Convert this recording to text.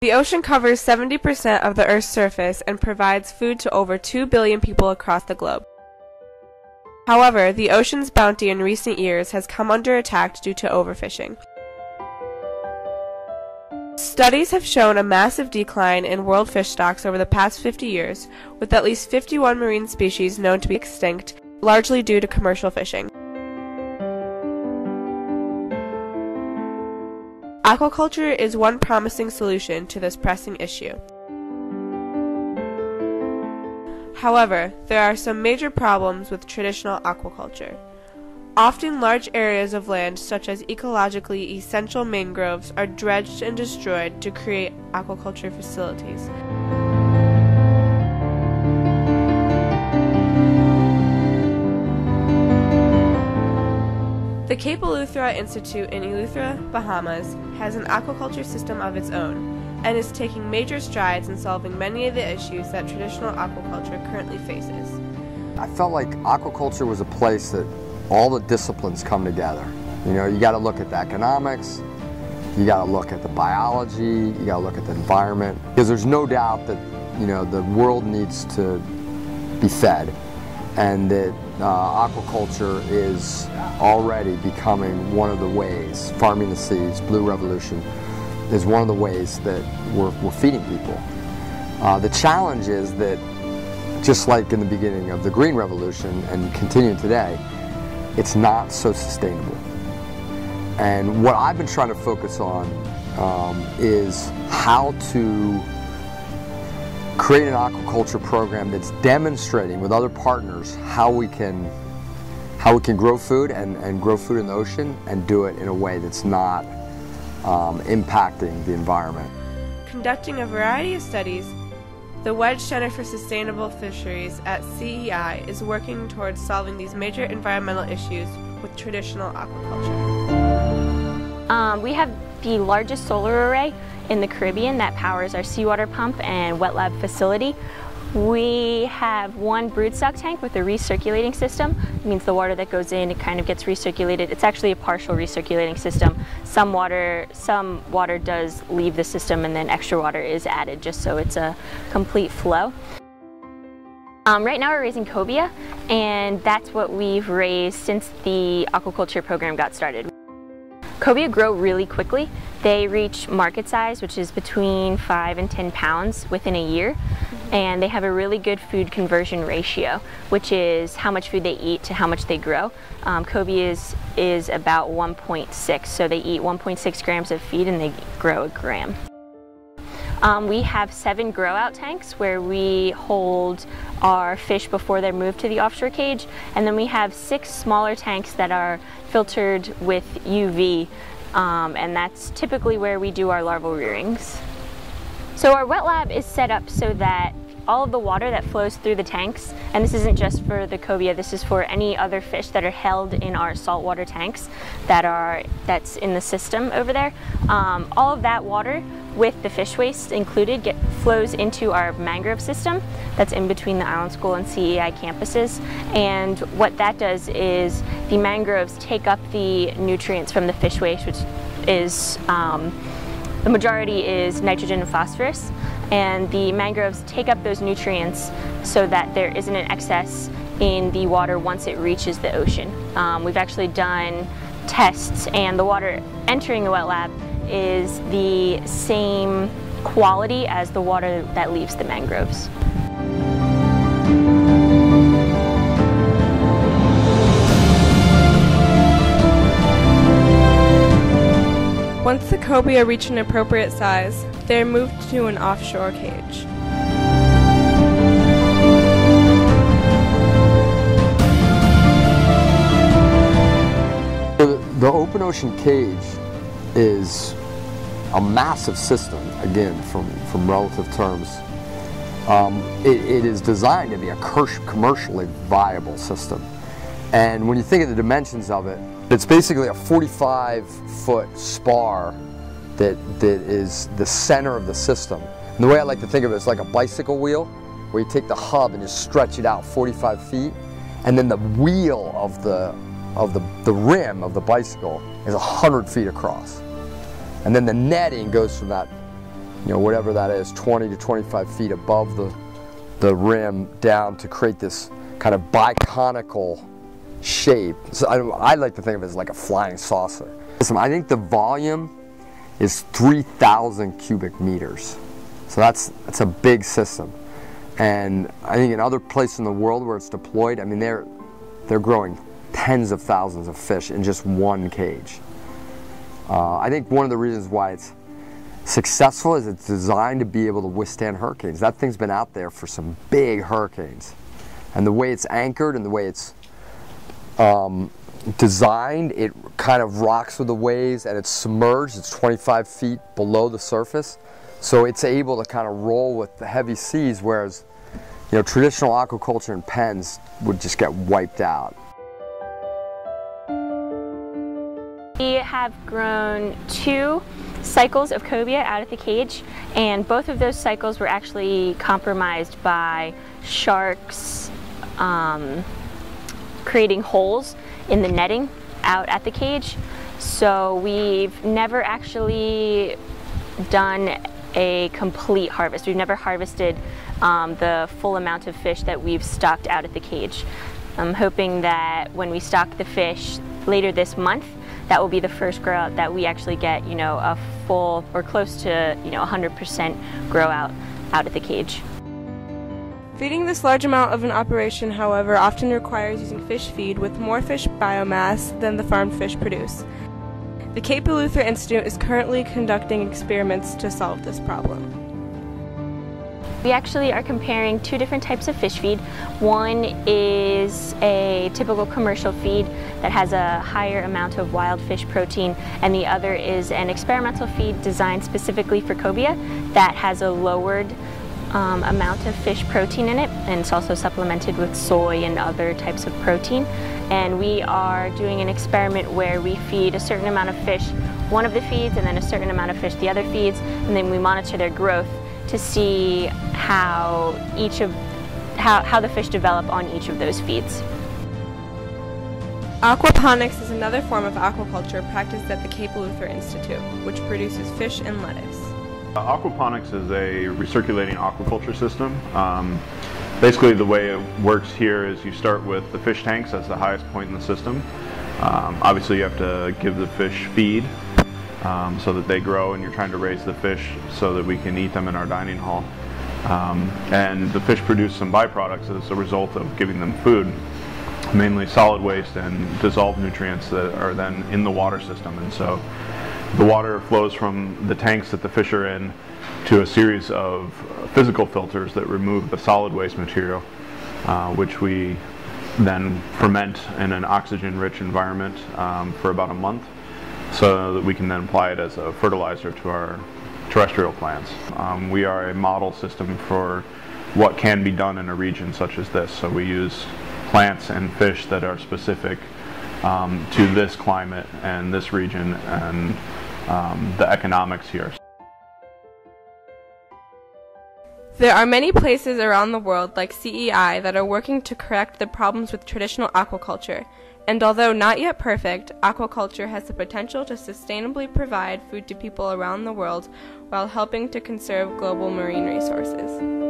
The ocean covers 70% of the Earth's surface and provides food to over 2 billion people across the globe. However, the ocean's bounty in recent years has come under attack due to overfishing. Studies have shown a massive decline in world fish stocks over the past 50 years, with at least 51 marine species known to be extinct, largely due to commercial fishing. Aquaculture is one promising solution to this pressing issue. However, there are some major problems with traditional aquaculture. Often large areas of land such as ecologically essential mangroves are dredged and destroyed to create aquaculture facilities. The Cape Eleuthera Institute in Eleuthera, Bahamas, has an aquaculture system of its own and is taking major strides in solving many of the issues that traditional aquaculture currently faces. I felt like aquaculture was a place that all the disciplines come together. You know, you got to look at the economics, you got to look at the biology, you got to look at the environment, because there's no doubt that, you know, the world needs to be fed and that uh, aquaculture is already becoming one of the ways, farming the seas, blue revolution, is one of the ways that we're, we're feeding people. Uh, the challenge is that just like in the beginning of the green revolution and continuing today, it's not so sustainable. And what I've been trying to focus on um, is how to create an aquaculture program that's demonstrating with other partners how we can how we can grow food and, and grow food in the ocean and do it in a way that's not um, impacting the environment. Conducting a variety of studies, the Wedge Center for Sustainable Fisheries at CEI is working towards solving these major environmental issues with traditional aquaculture. Um, we have the largest solar array in the Caribbean that powers our seawater pump and wet lab facility. We have one broodstock tank with a recirculating system. It means the water that goes in, it kind of gets recirculated. It's actually a partial recirculating system. Some water, some water does leave the system and then extra water is added just so it's a complete flow. Um, right now we're raising cobia and that's what we've raised since the aquaculture program got started. Cobia grow really quickly. They reach market size, which is between 5 and 10 pounds within a year. And they have a really good food conversion ratio, which is how much food they eat to how much they grow. Um, cobia is, is about 1.6, so they eat 1.6 grams of feed and they grow a gram. Um, we have seven grow out tanks where we hold our fish before they're moved to the offshore cage and then we have six smaller tanks that are filtered with UV um, and that's typically where we do our larval rearings. So our wet lab is set up so that all of the water that flows through the tanks, and this isn't just for the cobia, this is for any other fish that are held in our saltwater tanks that are that's in the system over there. Um, all of that water with the fish waste included get, flows into our mangrove system that's in between the Island School and CEI campuses. And what that does is the mangroves take up the nutrients from the fish waste, which is um, the majority is nitrogen and phosphorus and the mangroves take up those nutrients so that there isn't an excess in the water once it reaches the ocean. Um, we've actually done tests and the water entering the wet lab is the same quality as the water that leaves the mangroves. Once the cobia reach an appropriate size, they are moved to an offshore cage. The, open ocean cage is a massive system, again, from, from relative terms. Um, it, it is designed to be a commercially viable system. And when you think of the dimensions of it, it's basically a 45 foot spar that, that is the center of the system. And the way I like to think of it is like a bicycle wheel, where you take the hub and just stretch it out 45 feet, and then the wheel of the, of the, the rim of the bicycle is 100 feet across. And then the netting goes from that you know, whatever that is, 20 to 25 feet above the, the rim down to create this kind of biconical shape. So I, I like to think of it as like a flying saucer. Listen, I think the volume is 3,000 cubic meters. So that's, that's a big system. And I think in other places in the world where it's deployed, I mean, they're, they're growing tens of thousands of fish in just one cage. Uh, I think one of the reasons why it's successful is it's designed to be able to withstand hurricanes. That thing's been out there for some big hurricanes. And the way it's anchored and the way it's um, designed, it kind of rocks with the waves and it's submerged, it's 25 feet below the surface. So it's able to kind of roll with the heavy seas, whereas you know, traditional aquaculture in pens would just get wiped out. We have grown two cycles of cobia out of the cage and both of those cycles were actually compromised by sharks um, creating holes in the netting out at the cage. So we've never actually done a complete harvest. We've never harvested um, the full amount of fish that we've stocked out at the cage. I'm hoping that when we stock the fish later this month, that will be the first grow out that we actually get, you know, a full or close to, you know, 100% grow out out of the cage. Feeding this large amount of an operation, however, often requires using fish feed with more fish biomass than the farmed fish produce. The Cape Eleuthera Institute is currently conducting experiments to solve this problem. We actually are comparing two different types of fish feed. One is a typical commercial feed that has a higher amount of wild fish protein and the other is an experimental feed designed specifically for cobia that has a lowered um, amount of fish protein in it and it's also supplemented with soy and other types of protein and we are doing an experiment where we feed a certain amount of fish one of the feeds and then a certain amount of fish the other feeds and then we monitor their growth to see how each of how, how the fish develop on each of those feeds. Aquaponics is another form of aquaculture practiced at the Cape Eleuthera Institute, which produces fish and lettuce. Uh, aquaponics is a recirculating aquaculture system. Um, basically the way it works here is you start with the fish tanks, that's the highest point in the system. Um, obviously you have to give the fish feed um, so that they grow and you're trying to raise the fish so that we can eat them in our dining hall. Um, and the fish produce some byproducts as a result of giving them food, mainly solid waste and dissolved nutrients that are then in the water system. And so the water flows from the tanks that the fish are in to a series of physical filters that remove the solid waste material, uh, which we then ferment in an oxygen-rich environment um, for about a month so that we can then apply it as a fertilizer to our terrestrial plants. Um, we are a model system for what can be done in a region such as this. So we use plants and fish that are specific um, to this climate and this region and um, the economics here. There are many places around the world like CEI that are working to correct the problems with traditional aquaculture and although not yet perfect, aquaculture has the potential to sustainably provide food to people around the world while helping to conserve global marine resources.